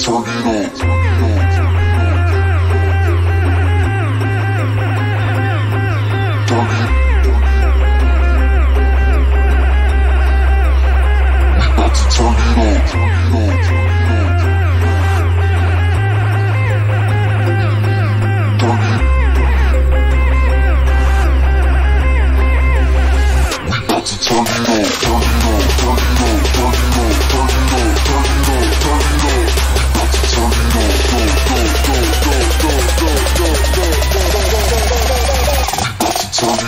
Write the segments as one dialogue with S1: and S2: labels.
S1: 詐欺の詐欺の詐の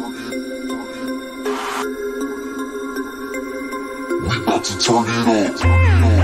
S1: We about to turn it up.